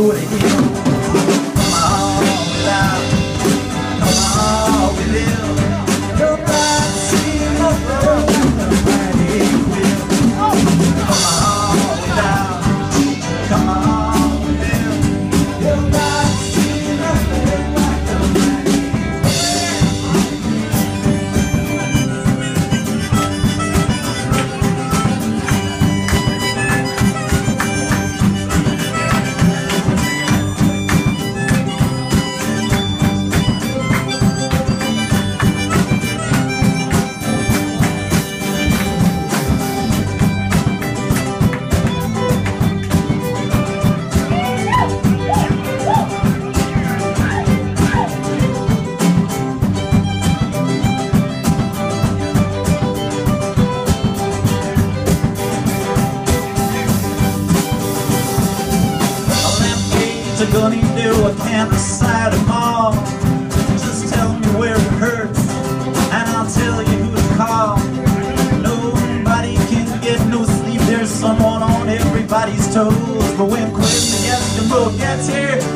over the hill. Are gonna do, I can't decide them all. Just tell me where it hurts, and I'll tell you who to call. Nobody can get no sleep, there's someone on everybody's toes. But when Eskimo gets here, people are gonna know.